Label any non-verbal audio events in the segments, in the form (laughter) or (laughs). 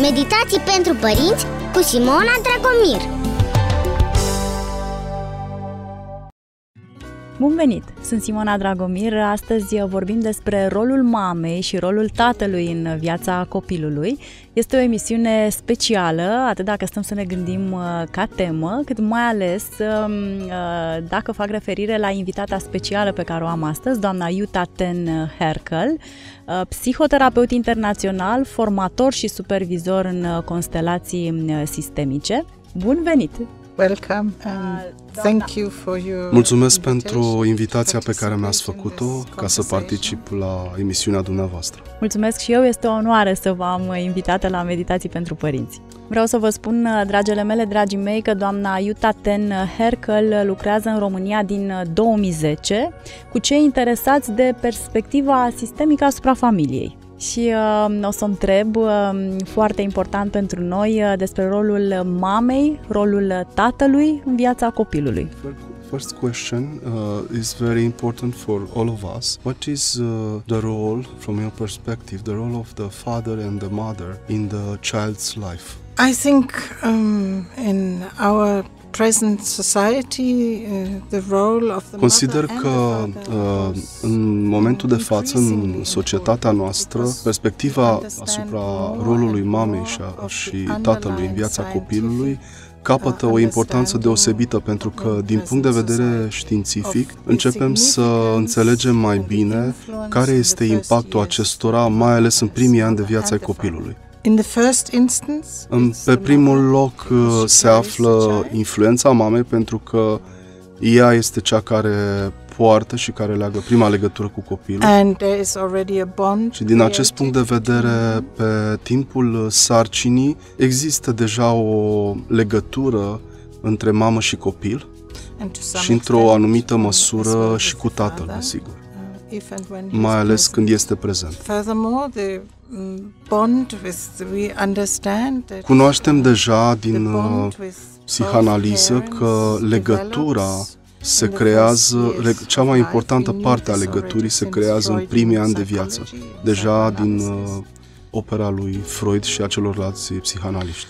Meditații pentru părinți cu Simona Dragomir Bun venit! Sunt Simona Dragomir. Astăzi vorbim despre rolul mamei și rolul tatălui în viața copilului. Este o emisiune specială, atât dacă stăm să ne gândim uh, ca temă, cât mai ales um, uh, dacă fac referire la invitata specială pe care o am astăzi, doamna Yuta Ten Herkel, uh, psihoterapeut internațional, formator și supervizor în constelații sistemice. Bun venit! Welcome and thank you for your Mulțumesc pentru invitația pe care mi-ați făcut-o ca să particip la emisiunea dumneavoastră. Mulțumesc și eu, este o onoare să vă am invitată la Meditații pentru Părinți. Vreau să vă spun, dragele mele, dragii mei, că doamna Iuta Ten Herkel lucrează în România din 2010 cu cei interesați de perspectiva sistemică asupra familiei și uh, o să întreb, uh, foarte important pentru noi, uh, despre rolul mamei, rolul tatălui în viața copilului. First question uh, is very important for all of us. What is uh, the role, from your perspective, the role of the father and the mother in the child's life? I think um, in our present society, uh, the role of the Consider că uh, în momentul de față, în societatea noastră, perspectiva asupra rolului mamei și, a, și tatălui în viața copilului capătă o importanță deosebită pentru că, din punct de vedere științific, începem să înțelegem mai bine care este impactul acestora, mai ales în primii ani de viață ai copilului. In the first instance, pe primul loc uh, se află influența mamei pentru că ea este cea care poartă și care leagă prima legătură cu copilul. And there is already a bond și din acest punct de vedere, pe timpul sarcinii există deja o legătură între mamă și copil și într-o anumită măsură și cu tatăl, desigur mai ales când este prezent. Mm, Cunoaștem deja din uh, psihanaliză că legătura se creează, cea mai importantă parte a legăturii se creează în primii ani de viață, deja din uh, opera lui Freud și a celorlalți psihanaliști.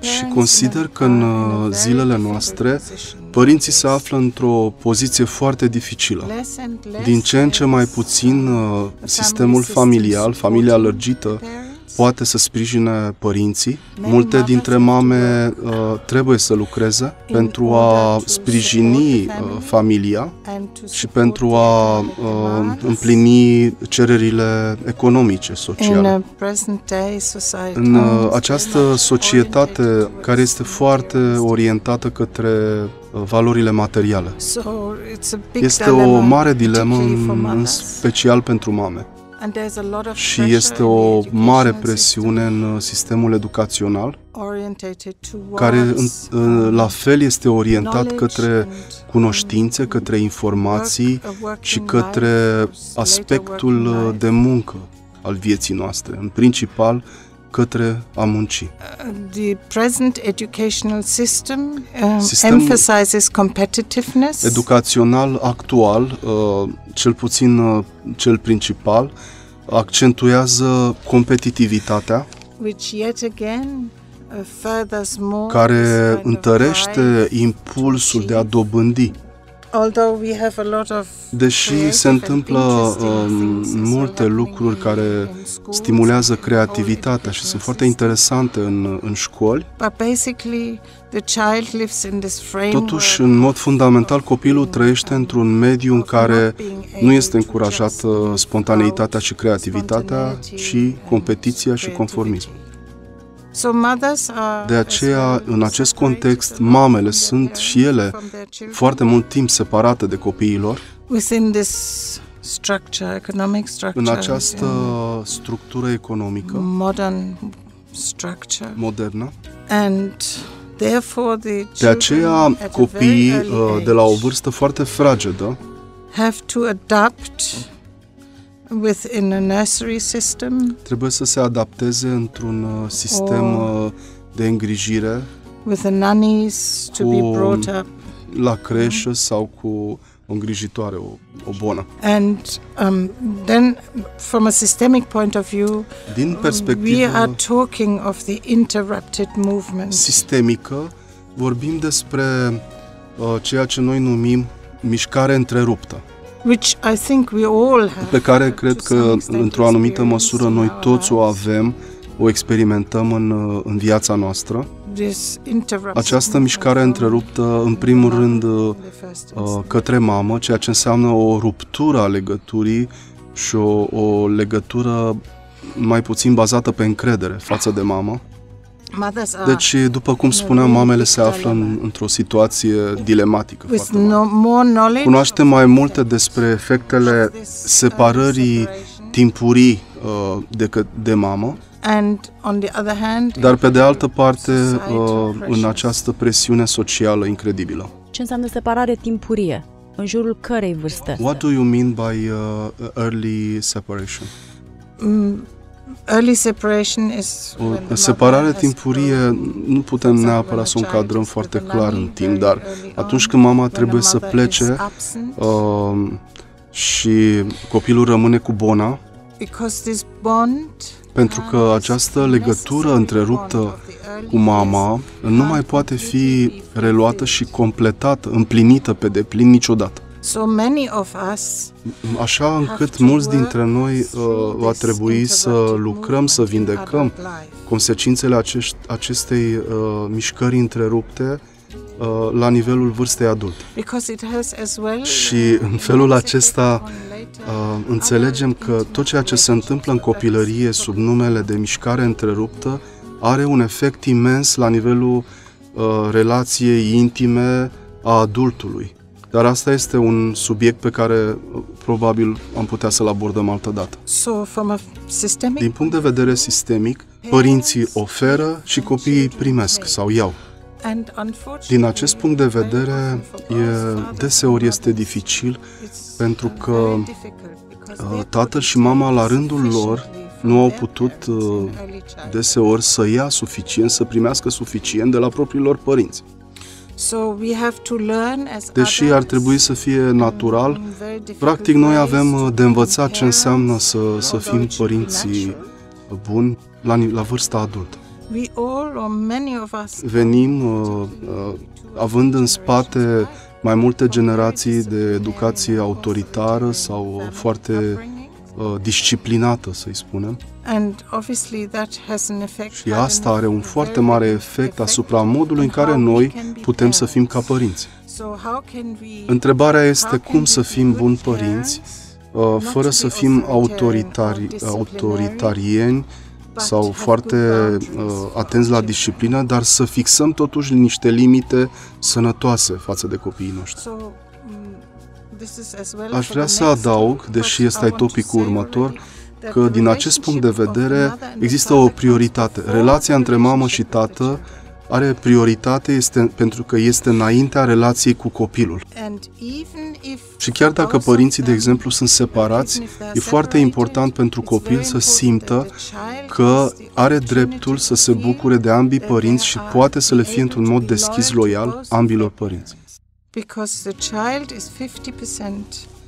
Și consider că în uh, zilele noastre părinții se află într-o poziție foarte dificilă. Din ce în ce mai puțin uh, sistemul familial, familia lărgită, poate să sprijine părinții. Multe dintre mame uh, trebuie să lucreze pentru a sprijini uh, familia și pentru a uh, împlini cererile economice, sociale. În uh, această societate care este foarte orientată către uh, valorile materiale. Este o mare dilemă, în special pentru mame și este o mare presiune în uh, sistemul educațional care la fel este orientat către cunoștințe, către informații și către aspectul uh, de muncă al vieții noastre, în principal către a munci. Uh, the present educational system um, Sistemul emphasizes competitiveness. Educațional actual, cel puțin cel principal, accentuează competitivitaea, uh, care întărește impulsul de a dobândi. Deși se întâmplă um, multe lucruri care stimulează creativitatea și sunt foarte interesante în, în școli, Totuși, în mod fundamental, copilul trăiește într-un mediu în care nu este încurajată spontaneitatea și creativitatea, ci competiția și conformismul. De aceea, în acest context, mamele sunt și ele foarte mult timp separate de copiilor. În această structură economică. modernă. De aceea, copiii uh, de la o vârstă foarte fragedă have to adapt within a nursery system. Trebuie să se adapteze într-un uh, sistem uh, de îngrijire with the nannies to be brought up la creșă sau cu o îngrijitoare, o, o bonă. And um, then, from a systemic point of view, Din perspectivă we are talking of the interrupted movement. sistemică, vorbim despre uh, ceea ce noi numim mișcare întreruptă, which I think we all have. pe care to cred some că, extent într-o anumită experienced măsură, in noi our toți o lives. avem, o experimentăm în, uh, în viața noastră. This interrupted Această movement mișcare from întreruptă, în primul mother rând, in uh, the first uh, instance. către mamă, ceea ce înseamnă o ruptură a legăturii și o, o legătură mai puțin bazată pe încredere față de mamă. Mothers are Deci, după cum spuneam, mamele se află în, într-o situație dilematică with foarte mare. no, more knowledge Cunoaștem of mai the multe despre efectele this, uh, separării separation. timpurii uh, de, că- de mamă, and on the other hand, dar pe de altă parte societal uh, în pressures. această presiune socială incredibilă. Ce înseamnă separare timpurie? În jurul cărei vârste? What do you mean by uh, early separation? Mm, early separation is when the O mother separare has timpurie grown. nu putem For example, neapărat să o when a child încadrăm is foarte with a clar în nanny timp, very dar early atunci on, când mama when a trebuie să mother is plece absent, uh, și copilul rămâne cu bona, because this bond pentru că această legătură întreruptă cu mama nu mai poate fi reluată și completată, împlinită pe deplin niciodată. So many of us Așa încât mulți dintre noi uh, va trebui să lucrăm, să vindecăm consecințele acești, acestei uh, mișcări întrerupte uh, la nivelul vârstei adulte. Because it has as well, Și în felul acesta uh, înțelegem că tot ceea ce se întâmplă în copilărie sub numele de mișcare întreruptă are un efect imens la nivelul uh, relației intime a adultului. Dar asta este un subiect pe care uh, probabil am putea să-l abordăm altă dată. So from a systemic Din punct de vedere sistemic, părinții oferă și copiii primesc sau iau. and unfortunately, Din acest punct de very vedere, often for e, both fathers deseori and este mothers, dificil it's pentru că very difficult because uh, their tatăl și mama la rândul lor sufficiently from nu au their putut parents in uh, early childhood. deseori să ia suficient, să primească suficient de la propriilor părinți. Deși ar adults, trebui să fie natural, in very difficult practic noi ways avem to uh, de be învățat ce parents, înseamnă să, să although fim it should be părinții natural. buni la, ni- la vârsta adultă. We all or many of us Venim uh, uh, având în spate mai multe generații de educație autoritară sau foarte uh, disciplinată, să-i spunem. And obviously that has an effect Și asta are un foarte mare efect asupra modului în care noi putem să fim ca părinți. Întrebarea este cum să fim buni părinți uh, fără să fim autoritari, autoritarieni sau foarte uh, atenți la disciplină, dar să fixăm totuși niște limite sănătoase față de copiii noștri. Aș vrea să adaug, deși ăsta e topicul următor, că din acest punct de vedere există o prioritate. Relația între mamă și tată are prioritate este, pentru că este înaintea relației cu copilul. Și chiar dacă părinții, de exemplu, sunt separați, e foarte important pentru copil să simtă că are dreptul să se bucure de ambii părinți și poate să le fie într-un mod deschis loial ambilor părinți.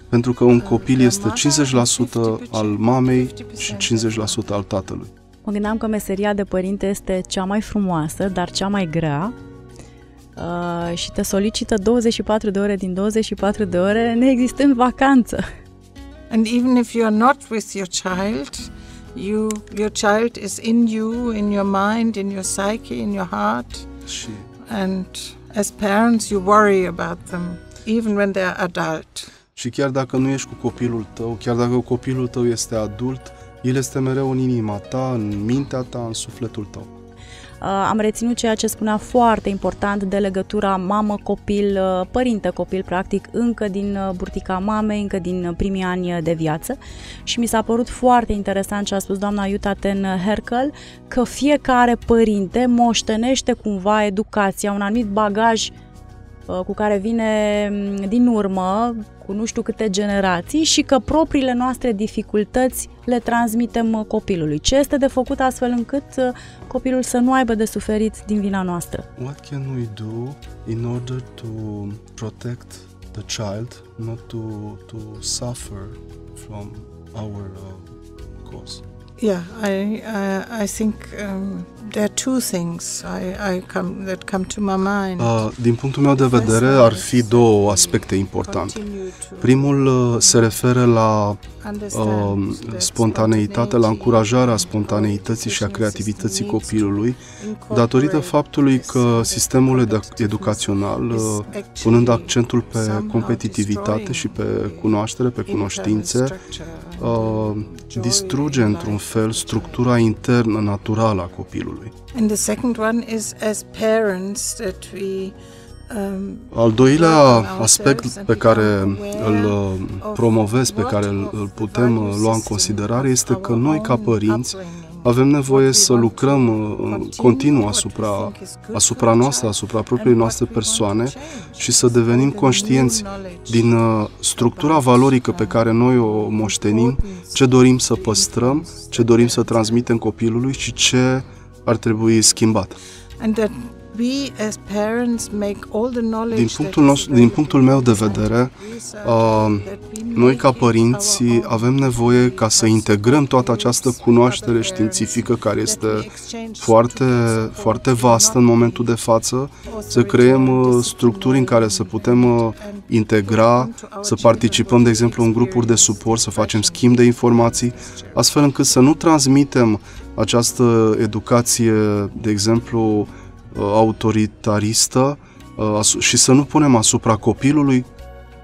Pentru că un copil este 50% al mamei și 50% al tatălui. Mă gândeam că meseria de părinte este cea mai frumoasă, dar cea mai grea uh, și te solicită 24 de ore din 24 de ore, neexistând vacanță. And even if you are not with your child, you, your child is in you, in your mind, in your psyche, in your heart. Și And as parents, you worry about them, even when they are adult. Și chiar dacă nu ești cu copilul tău, chiar dacă copilul tău este adult, el este mereu în inima ta, în mintea ta, în sufletul tău. Am reținut ceea ce spunea foarte important de legătura mamă-copil, părinte-copil, practic, încă din burtica mamei, încă din primii ani de viață. Și mi s-a părut foarte interesant ce a spus doamna Iuta Ten Herkel, că fiecare părinte moștenește cumva educația, un anumit bagaj cu care vine din urmă, cu nu știu câte generații și că propriile noastre dificultăți le transmitem copilului. Ce este de făcut astfel încât copilul să nu aibă de suferit din vina noastră? What can we do in order to protect the child not to to suffer from our uh, cause. Yeah, I I, I think um, there are two things I, I come that come to my mind. Uh, din punctul meu de vedere, ar fi două aspecte importante. Primul uh, se referă la uh, spontaneitatea, la încurajarea spontaneității și a creativității copilului, datorită faptului că sistemul edu- educațional, uh, punând accentul pe competitivitate și pe cunoaștere, pe cunoștințe, uh, distruge într-un fel structura internă naturală a copilului. And the second one is as parents that we um, Al doilea aspect pe care îl uh, promovez, pe care îl îl putem uh, lua în considerare, este că noi, ca părinți, avem nevoie să lucrăm uh, continuu asupra, asupra noastră, asupra propriei noastre persoane și să devenim conștienți din uh, structura valorică pe care noi o moștenim, ce dorim să păstrăm, ce dorim să transmitem copilului și ce ar trebui schimbat. and that we as parents make all the knowledge Din that punctul, is nostru, din punctul meu de available. vedere, research, uh, that we noi make ca it părinți our own, avem nevoie ca să integrăm toată această cunoaștere științifică care este foarte, foarte vastă în momentul de față, să creăm uh, structuri în care să putem uh, integra, să participăm, de exemplu, în grupuri de suport, să facem schimb de informații, astfel încât să nu transmitem această educație, de exemplu, uh, autoritaristă uh, asu- și să nu punem asupra copilului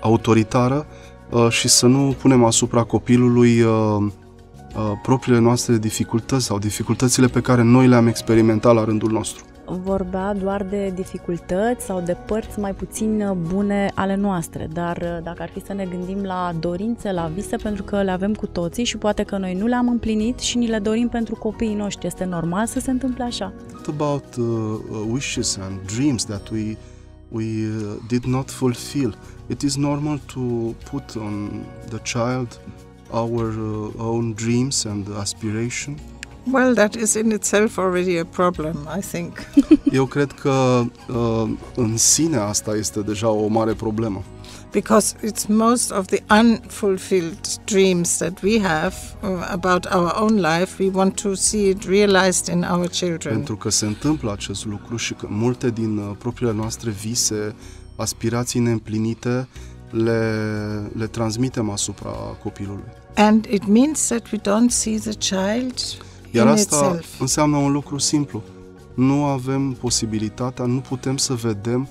autoritară uh, și să nu punem asupra copilului uh, uh, propriile noastre dificultăți sau dificultățile pe care noi le-am experimentat la rândul nostru. Vorbea doar de dificultăți sau de părți mai puțin bune ale noastre, dar uh, dacă ar fi să ne gândim la dorințe, la vise, pentru că le avem cu toții și poate că noi nu le-am împlinit și ni le dorim pentru copiii noștri. Este normal să se întâmple așa. What about uh, uh, wishes and dreams that we we uh, did not fulfill? It is normal to put on the child our uh, own dreams and aspiration. Well, that is in itself already a problem, I think. (laughs) Eu cred că uh, în sine asta este deja o mare problemă. because it's most of the unfulfilled dreams that we have uh, about our own life, we want to see it realized in our children. Pentru că se întâmplă acest lucru și că multe din uh, propriile noastre vise, aspirații neîmplinite, le, le transmitem asupra copilului. And it means that we don't see the child Iar in asta itself. înseamnă un lucru simplu. Nu avem posibilitatea, nu putem să vedem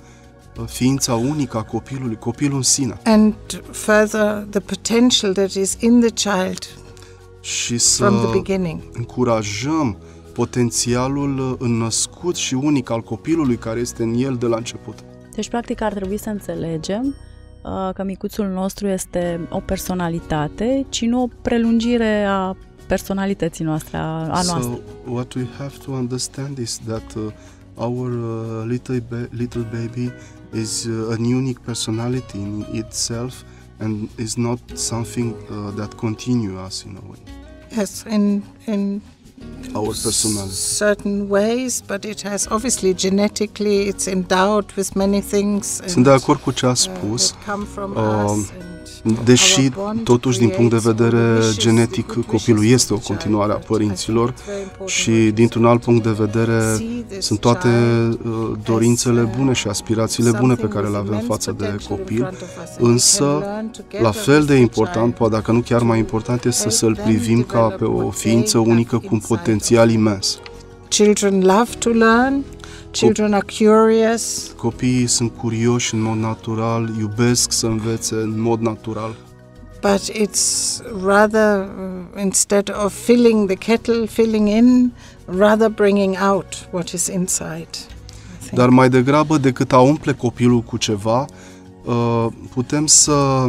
uh, ființa unică a copilului, copilul în sine. And further, the potential that is in the child Și să from the beginning. încurajăm potențialul uh, înnăscut și unic al copilului care este în el de la început. Deci, practic, ar trebui să înțelegem uh, că micuțul nostru este o personalitate, ci nu o prelungire a personalității noastre, a, a noastră. So what we have to understand is that uh, our uh, little ba- little baby is uh, an unique personality in itself and is not something uh, that continue us in a way. Yes, in in Our personality. certain ways, but it has obviously genetically it's endowed with many things. Sunt and, de acord cu ce a uh, spus. that come from um, us and Deși, our bond totuși, din punct de creates all the vedere wishes, the genetic, good copilul wishes este o of the continuare a child, but I think părinților it's very important și, that dintr-un alt punct de we vedere, see this sunt toate child uh, dorințele as, uh, bune și aspirațiile bune pe something care le with avem immense față de potential in copil, front of us and we însă, can learn together la fel with de the important, child poate dacă nu chiar mai important, este să-l privim ca pe o ființă unică cu un potențial imens. Children love to learn. Children are curious. Copiii sunt curioși în mod natural, iubesc să învețe în mod natural, But it's rather, uh, instead of filling the kettle, filling in, rather bringing out what is inside. I think. dar mai degrabă decât a umple copilul cu ceva, uh, putem să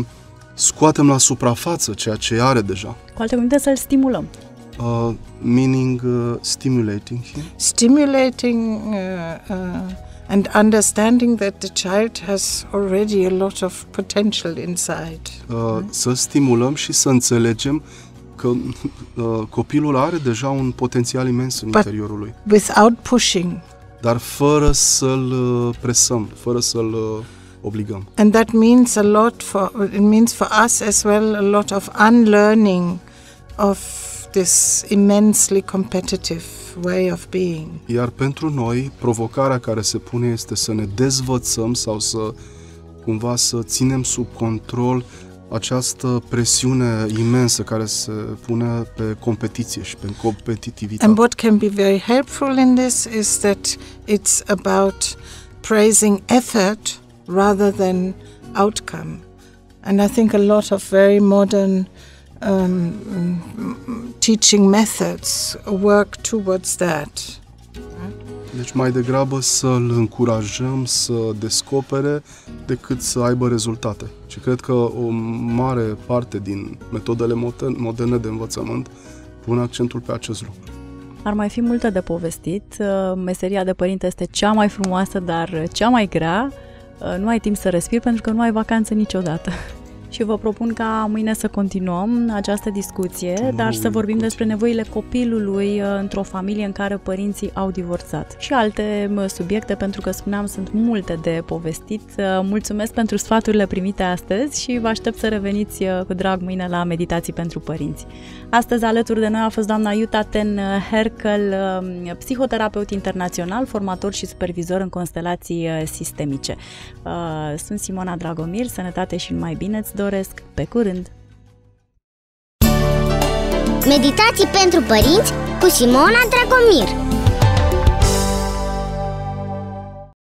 scoatem la suprafață ceea ce are deja. Cu alte cuvinte, să-l stimulăm. Uh, meaning uh, stimulating him. Stimulating uh, uh, and understanding that the child has already a lot of potential inside. Uh, să stimulăm și să înțelegem că uh, copilul are deja un potențial imens în But- interiorul lui, Without pushing. dar fără să-l presăm, fără să-l obligăm. And that means a lot for it means for us as well a lot of unlearning of this immensely competitive way of being. Iar pentru noi, provocarea care se pune este să ne dezvățăm sau să cumva să ținem sub control această presiune imensă care se pune pe competiție și pe competitivitate. And what can be very helpful in this is that it's about praising effort rather than outcome. And I think a lot of very modern um, teaching methods work towards that. Deci mai degrabă să-l încurajăm să descopere decât să aibă rezultate. Și cred că o mare parte din metodele moderne de învățământ pun accentul pe acest lucru. Ar mai fi multe de povestit. Meseria de părinte este cea mai frumoasă, dar cea mai grea. Nu ai timp să respiri pentru că nu ai vacanță niciodată (laughs) și vă propun ca mâine să continuăm această discuție, dar să vorbim despre nevoile copilului uh, într-o familie în care părinții au divorțat și alte subiecte, pentru că spuneam, sunt multe de povestit. Uh, mulțumesc pentru sfaturile primite astăzi și vă aștept să reveniți uh, cu drag mâine la Meditații pentru Părinți. Astăzi alături de noi a fost doamna Iuta Ten Herkel, psihoterapeut internațional, formator și supervizor în constelații sistemice. Sunt Simona Dragomir, sănătate și numai bine, îți doresc. Pe curând! Meditații pentru părinți cu Simona Dragomir